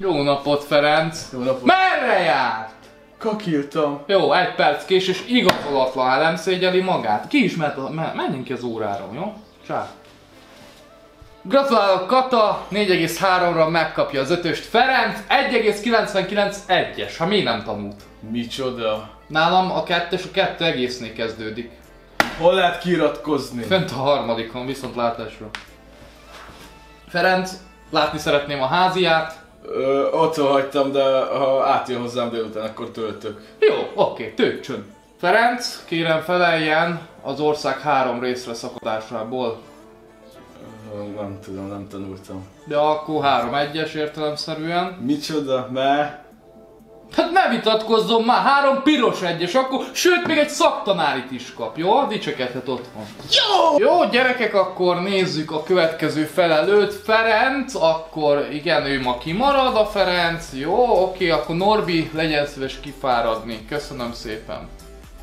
Jó napot, Ferenc! Jó napot. Merre járt? Kakiltam. Jó, egy perc késés, igazolatlan, hát nem szégyeli magát. Ki is mehet, a- me- menjünk ki az óráról, jó? Csá. Gratulálok Kata, 4,3-ra megkapja az ötöst. Ferenc, 1,99 egyes. Ha mi nem tanult? Micsoda? Nálam a kettes a kettő egésznél kezdődik. Hol lehet kiiratkozni? Fent a harmadikon, viszont látásra. Ferenc, látni szeretném a háziát. Ö, otthon hagytam, de ha átjön hozzám délután, akkor töltök. Jó, oké, töltsön. Ferenc, kérem feleljen az ország három részre szakadásából. Ö, nem tudom, nem tanultam. De akkor három egyes értelemszerűen. Micsoda? Me? Ne vitatkozzon már, három piros egyes, akkor, sőt még egy szaktanárit is kap, jó? Dicsekedhet otthon. Jó! Jó, gyerekek, akkor nézzük a következő felelőt. Ferenc, akkor igen, ő ma kimarad a Ferenc. Jó, oké, akkor Norbi, legyen szíves kifáradni. Köszönöm szépen.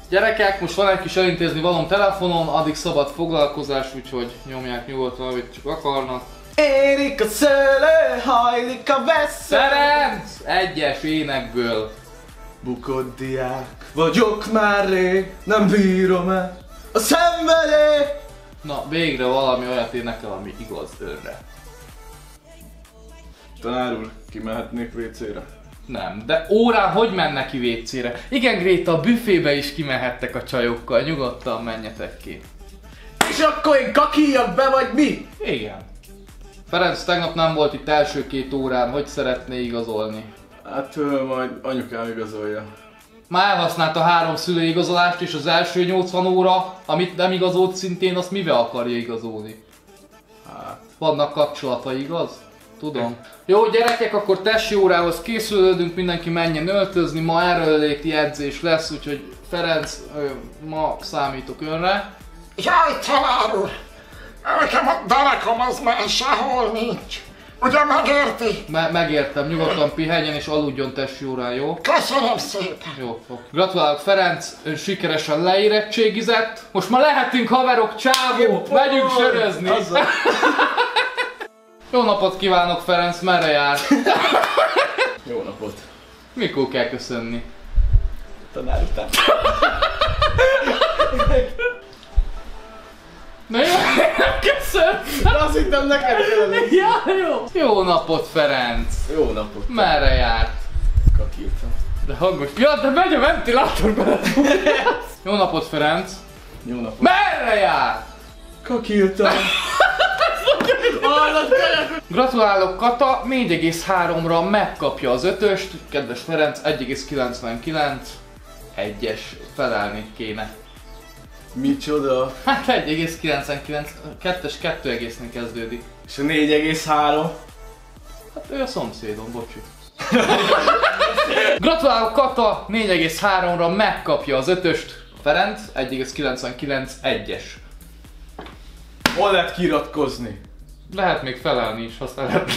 Gyerekek, most van egy kis elintézni valom telefonon, addig szabad foglalkozás, úgyhogy nyomják nyugodtan, amit csak akarnak. Érik a szőlő, hajlik a vesző. Ferenc! Egyes énekből. Bukott diák. Vagyok már rég, nem bírom el. A szenvedély. Na, végre valami olyat énekel, ami igaz önre. Tanár úr, kimehetnék WC-re? Nem, de órán hogy menne ki vécére? Igen, Gréta, a büfébe is kimehettek a csajokkal, nyugodtan menjetek ki. És akkor én kakijak be, vagy mi? Igen. Ferenc tegnap nem volt itt első két órán, hogy szeretné igazolni? Hát majd anyukám igazolja. Már elhasználta három szülői igazolást, és az első 80 óra, amit nem igazolt szintén, azt mivel akarja igazolni? Hát, Vannak kapcsolatai, igaz? Tudom. Jó gyerekek, akkor testi órához készülődünk, mindenki menjen öltözni, ma erőléti edzés lesz, úgyhogy Ferenc, ö, ma számítok önre. Jaj, tanár úr! Nekem a derekom az már sehol nincs. Ugye megérti? Me- megértem, nyugodtan pihenjen és aludjon testi órán, jó? Köszönöm szépen. Jó, oké. Gratulálok Ferenc, ön sikeresen leérettségizett. Most ma lehetünk haverok, csávó, megyünk sörözni. Jó napot kívánok Ferenc, merre jár? Jó napot. Mikor kell köszönni? Tanár után. Na jó, köszön! De azt hittem neked kellene. Ja, jó! Jó napot Ferenc! Jó napot. Merre járt? Kakiltam. De hangos. Ja, de megy a ventilátor bele! Jó napot Ferenc! Jó napot. Merre járt? Kakiltam. Gratulálok Kata, 4,3-ra megkapja az ötöst, kedves Ferenc, 1,99, egyes felelni kéne. Micsoda? Hát 1,99, kettes 2 egésznél kezdődik. És a 4,3. Hát ő a szomszédom, bocsi. Gratulálok Kata, 4,3-ra megkapja az ötöst. Ferenc, 1,99, egyes. Hol lehet kiiratkozni? Lehet még felelni is, ha szeretnél.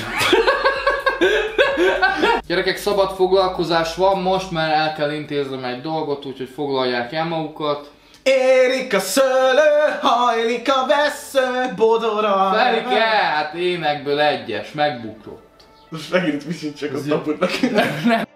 Gyerekek, szabad foglalkozás van most, mert el kell intéznem egy dolgot, úgyhogy foglalják el magukat. Érik a szőlő, hajlik a vesző, bodora. Ferike, hát énekből egyes, megbukrott. Most megint viszont csak a tapot neki. Nem,